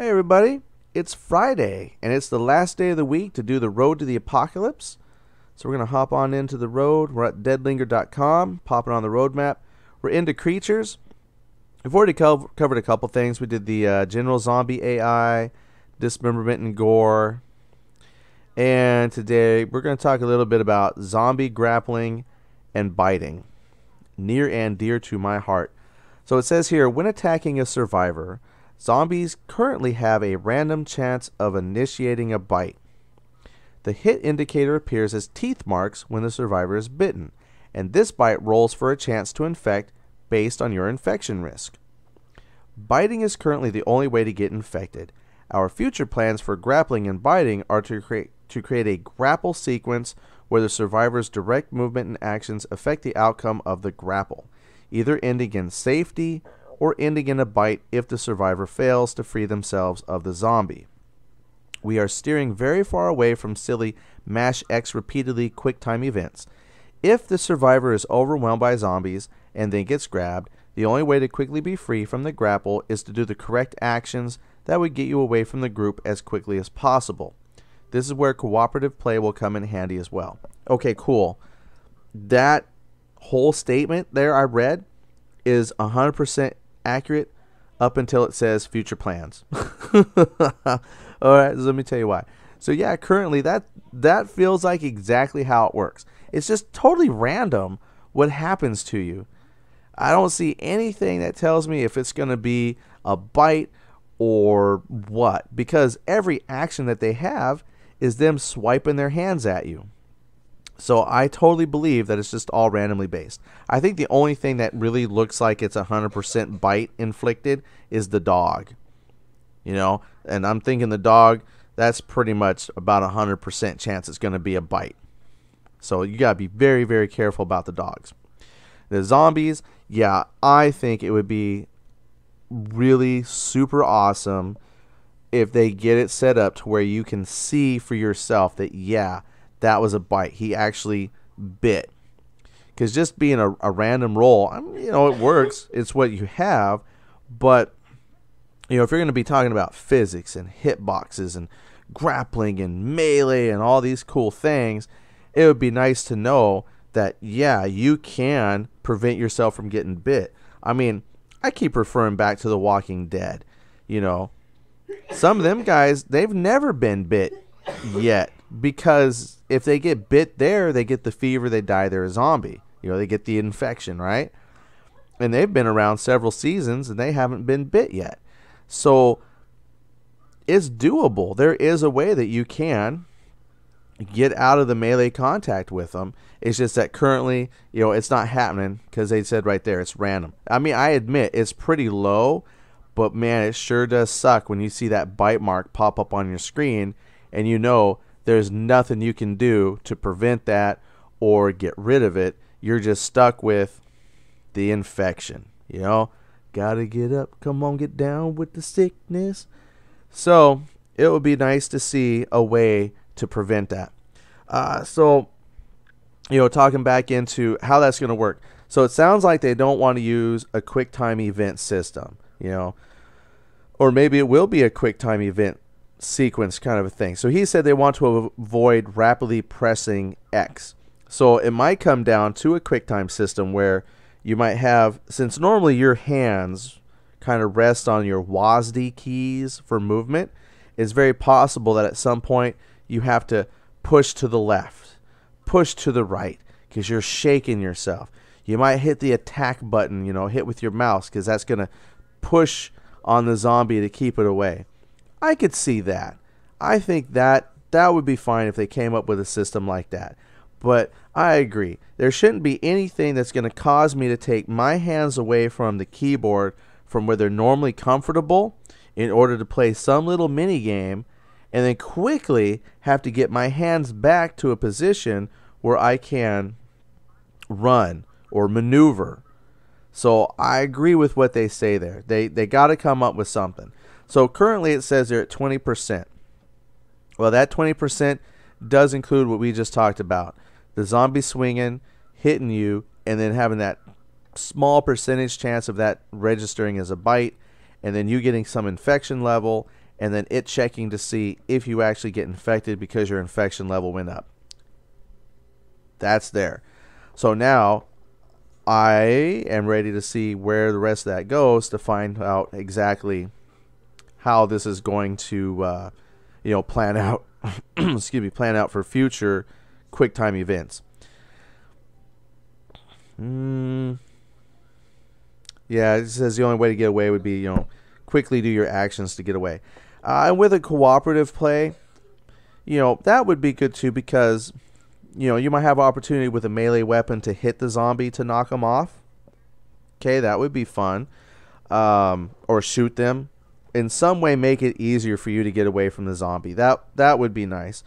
Hey, everybody. It's Friday, and it's the last day of the week to do the Road to the Apocalypse. So we're going to hop on into the road. We're at deadlinger.com, popping on the roadmap. We're into creatures. We've already co- covered a couple things. We did the uh, general zombie AI, dismemberment and gore. And today we're going to talk a little bit about zombie grappling and biting. Near and dear to my heart. So it says here when attacking a survivor, Zombies currently have a random chance of initiating a bite. The hit indicator appears as teeth marks when the survivor is bitten, and this bite rolls for a chance to infect based on your infection risk. Biting is currently the only way to get infected. Our future plans for grappling and biting are to create to create a grapple sequence where the survivor's direct movement and actions affect the outcome of the grapple, either ending in safety or ending in a bite if the survivor fails to free themselves of the zombie. We are steering very far away from silly mash X repeatedly quick time events. If the survivor is overwhelmed by zombies and then gets grabbed, the only way to quickly be free from the grapple is to do the correct actions that would get you away from the group as quickly as possible. This is where cooperative play will come in handy as well. Okay, cool. That whole statement there I read is 100% accurate up until it says future plans. All right, so let me tell you why. So yeah, currently that that feels like exactly how it works. It's just totally random what happens to you. I don't see anything that tells me if it's going to be a bite or what because every action that they have is them swiping their hands at you. So I totally believe that it's just all randomly based. I think the only thing that really looks like it's 100% bite inflicted is the dog. You know, and I'm thinking the dog, that's pretty much about 100% chance it's going to be a bite. So you got to be very, very careful about the dogs. The zombies, yeah, I think it would be really super awesome if they get it set up to where you can see for yourself that, yeah, that was a bite. He actually bit. Because just being a, a random roll, I mean, you know, it works. It's what you have. But, you know, if you're going to be talking about physics and hitboxes and grappling and melee and all these cool things, it would be nice to know that, yeah, you can prevent yourself from getting bit. I mean, I keep referring back to The Walking Dead. You know, some of them guys, they've never been bit yet because if they get bit there, they get the fever, they die, they're a zombie. You know, they get the infection, right? And they've been around several seasons and they haven't been bit yet. So it's doable. There is a way that you can get out of the melee contact with them. It's just that currently, you know, it's not happening because they said right there it's random. I mean, I admit it's pretty low, but man, it sure does suck when you see that bite mark pop up on your screen and you know there's nothing you can do to prevent that or get rid of it. You're just stuck with the infection. You know, gotta get up, come on, get down with the sickness. So it would be nice to see a way to prevent that. Uh, so, you know, talking back into how that's going to work. So it sounds like they don't want to use a QuickTime event system, you know, or maybe it will be a QuickTime event sequence kind of a thing. So he said they want to avoid rapidly pressing X. So it might come down to a QuickTime system where you might have, since normally your hands kind of rest on your WASD keys for movement, it's very possible that at some point you have to push to the left, push to the right, because you're shaking yourself. You might hit the attack button, you know, hit with your mouse, because that's going to push on the zombie to keep it away. I could see that. I think that that would be fine if they came up with a system like that. But I agree. There shouldn't be anything that's going to cause me to take my hands away from the keyboard from where they're normally comfortable in order to play some little mini game and then quickly have to get my hands back to a position where I can run or maneuver. So I agree with what they say there. They they got to come up with something. So currently it says they're at 20%. Well, that 20% does include what we just talked about the zombie swinging, hitting you, and then having that small percentage chance of that registering as a bite, and then you getting some infection level, and then it checking to see if you actually get infected because your infection level went up. That's there. So now I am ready to see where the rest of that goes to find out exactly how this is going to, uh, you know, plan out. excuse me, plan out for future quick time events. Mm, yeah, it says the only way to get away would be, you know, quickly do your actions to get away. Uh, and with a cooperative play, you know, that would be good too because you know, you might have opportunity with a melee weapon to hit the zombie to knock them off. Okay, that would be fun. Um, or shoot them. In some way, make it easier for you to get away from the zombie. That that would be nice.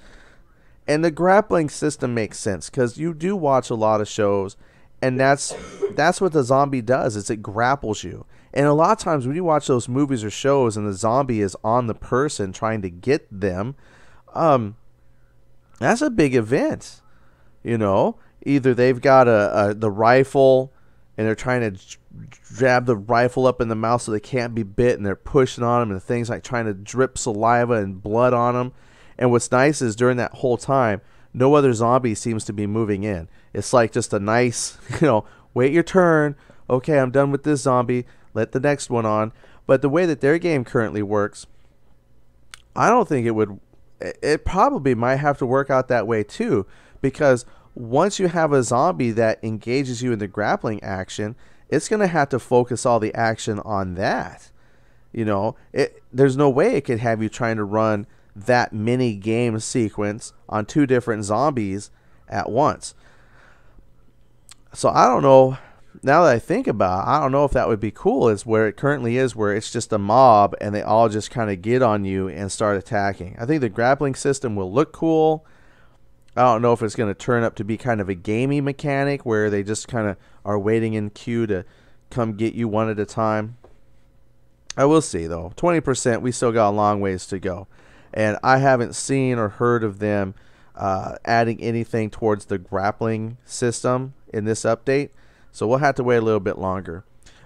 And the grappling system makes sense because you do watch a lot of shows, and that's that's what the zombie does. Is it grapples you. And a lot of times when you watch those movies or shows, and the zombie is on the person trying to get them, um, that's a big event you know, either they've got a, a the rifle and they're trying to jab the rifle up in the mouth so they can't be bit, and they're pushing on them, and things like trying to drip saliva and blood on them. And what's nice is during that whole time, no other zombie seems to be moving in. It's like just a nice, you know, wait your turn. Okay, I'm done with this zombie. Let the next one on. But the way that their game currently works, I don't think it would. It probably might have to work out that way too because once you have a zombie that engages you in the grappling action, it's going to have to focus all the action on that. You know, it, there's no way it could have you trying to run that mini game sequence on two different zombies at once. So I don't know. Now that I think about it, I don't know if that would be cool. Is where it currently is, where it's just a mob and they all just kind of get on you and start attacking. I think the grappling system will look cool. I don't know if it's going to turn up to be kind of a gamey mechanic where they just kind of are waiting in queue to come get you one at a time. I will see though. 20%, we still got a long ways to go. And I haven't seen or heard of them uh, adding anything towards the grappling system in this update. So we'll have to wait a little bit longer.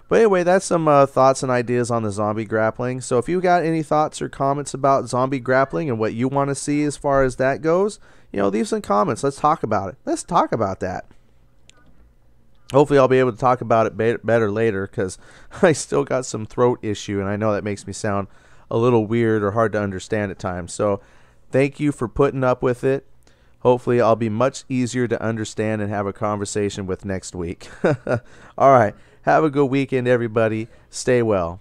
But anyway, that's some uh, thoughts and ideas on the zombie grappling. So if you got any thoughts or comments about zombie grappling and what you want to see as far as that goes, you know, leave some comments. Let's talk about it. Let's talk about that. Hopefully, I'll be able to talk about it better later because I still got some throat issue, and I know that makes me sound a little weird or hard to understand at times. So, thank you for putting up with it. Hopefully, I'll be much easier to understand and have a conversation with next week. All right. Have a good weekend, everybody. Stay well.